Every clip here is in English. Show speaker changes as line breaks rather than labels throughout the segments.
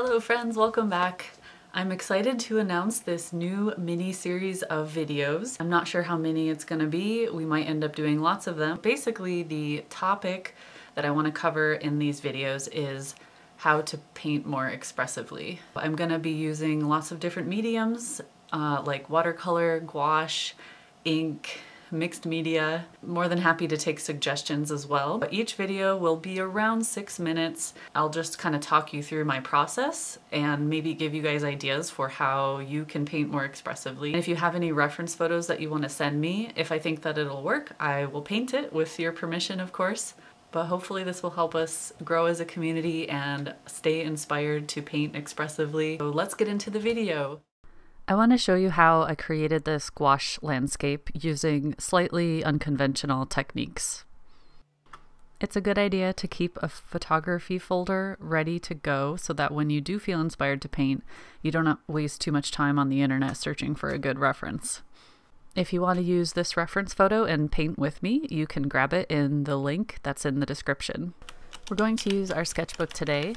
Hello friends, welcome back. I'm excited to announce this new mini series of videos. I'm not sure how many it's gonna be. We might end up doing lots of them. Basically, the topic that I wanna cover in these videos is how to paint more expressively. I'm gonna be using lots of different mediums uh, like watercolor, gouache, ink, mixed media. More than happy to take suggestions as well. But each video will be around six minutes. I'll just kind of talk you through my process and maybe give you guys ideas for how you can paint more expressively. And if you have any reference photos that you want to send me, if I think that it'll work, I will paint it with your permission, of course but hopefully this will help us grow as a community and stay inspired to paint expressively. So let's get into the video. I want to show you how I created this gouache landscape using slightly unconventional techniques. It's a good idea to keep a photography folder ready to go so that when you do feel inspired to paint, you don't waste too much time on the internet searching for a good reference. If you want to use this reference photo and paint with me, you can grab it in the link that's in the description. We're going to use our sketchbook today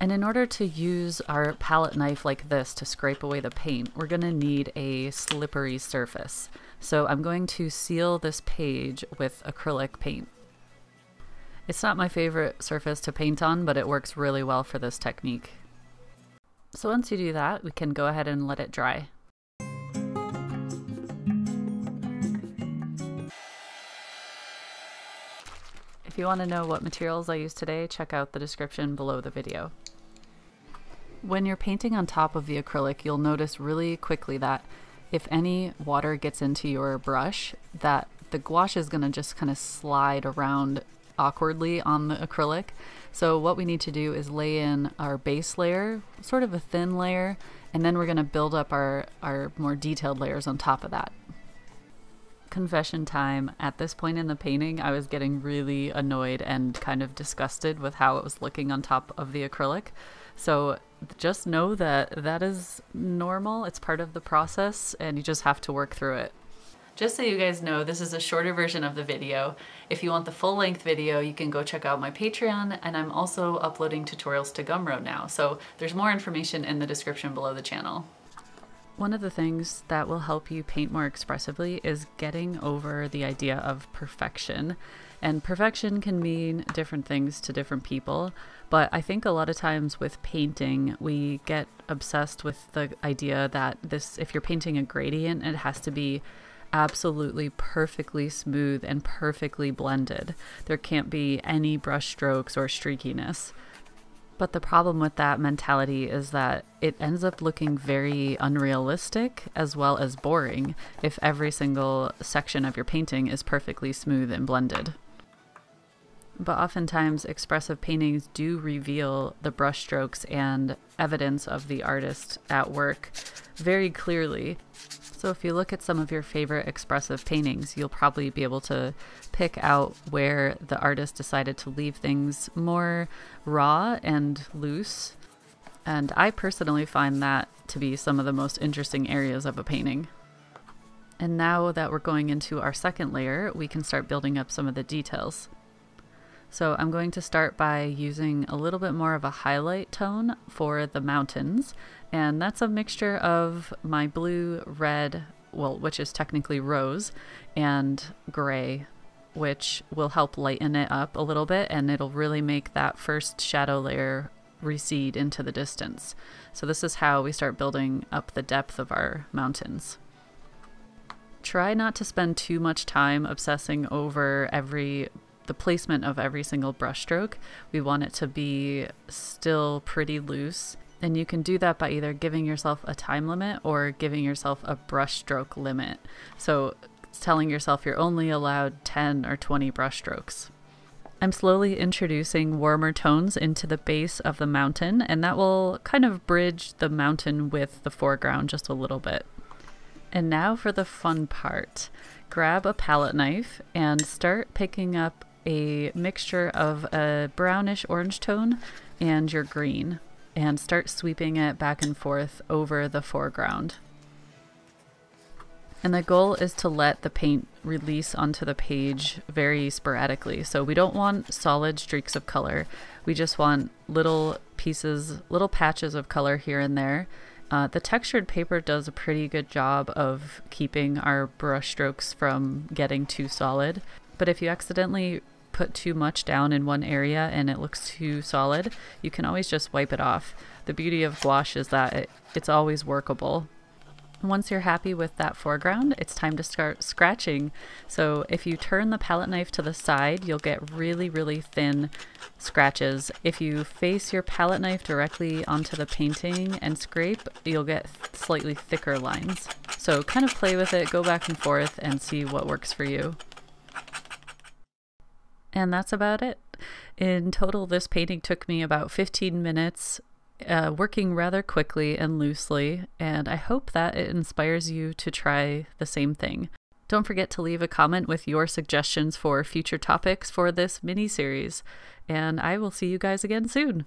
and in order to use our palette knife like this to scrape away the paint, we're going to need a slippery surface. So I'm going to seal this page with acrylic paint. It's not my favorite surface to paint on, but it works really well for this technique. So once you do that, we can go ahead and let it dry. If you want to know what materials I use today, check out the description below the video. When you're painting on top of the acrylic, you'll notice really quickly that if any water gets into your brush, that the gouache is going to just kind of slide around awkwardly on the acrylic. So what we need to do is lay in our base layer, sort of a thin layer, and then we're going to build up our, our more detailed layers on top of that. Confession time. At this point in the painting, I was getting really annoyed and kind of disgusted with how it was looking on top of the acrylic. So just know that that is normal. It's part of the process and you just have to work through it. Just so you guys know, this is a shorter version of the video. If you want the full length video, you can go check out my Patreon and I'm also uploading tutorials to Gumroad now. So there's more information in the description below the channel. One of the things that will help you paint more expressively is getting over the idea of perfection. And perfection can mean different things to different people. But I think a lot of times with painting, we get obsessed with the idea that this, if you're painting a gradient, it has to be absolutely perfectly smooth and perfectly blended. There can't be any brush strokes or streakiness. But the problem with that mentality is that it ends up looking very unrealistic as well as boring if every single section of your painting is perfectly smooth and blended but oftentimes expressive paintings do reveal the brushstrokes and evidence of the artist at work very clearly. So if you look at some of your favorite expressive paintings, you'll probably be able to pick out where the artist decided to leave things more raw and loose. And I personally find that to be some of the most interesting areas of a painting. And now that we're going into our second layer, we can start building up some of the details. So I'm going to start by using a little bit more of a highlight tone for the mountains. And that's a mixture of my blue, red, well, which is technically rose, and gray, which will help lighten it up a little bit and it'll really make that first shadow layer recede into the distance. So this is how we start building up the depth of our mountains. Try not to spend too much time obsessing over every the placement of every single brushstroke. We want it to be still pretty loose. And you can do that by either giving yourself a time limit or giving yourself a brushstroke limit. So telling yourself you're only allowed 10 or 20 brushstrokes. I'm slowly introducing warmer tones into the base of the mountain, and that will kind of bridge the mountain with the foreground just a little bit. And now for the fun part. Grab a palette knife and start picking up a mixture of a brownish orange tone and your green and start sweeping it back and forth over the foreground. And the goal is to let the paint release onto the page very sporadically. So we don't want solid streaks of color. We just want little pieces, little patches of color here and there. Uh, the textured paper does a pretty good job of keeping our brush strokes from getting too solid. But if you accidentally put too much down in one area and it looks too solid, you can always just wipe it off. The beauty of gouache is that it, it's always workable. Once you're happy with that foreground, it's time to start scratching. So if you turn the palette knife to the side, you'll get really, really thin scratches. If you face your palette knife directly onto the painting and scrape, you'll get slightly thicker lines. So kind of play with it, go back and forth, and see what works for you. And that's about it. In total, this painting took me about 15 minutes uh, working rather quickly and loosely, and I hope that it inspires you to try the same thing. Don't forget to leave a comment with your suggestions for future topics for this mini series, and I will see you guys again soon.